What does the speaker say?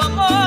amor.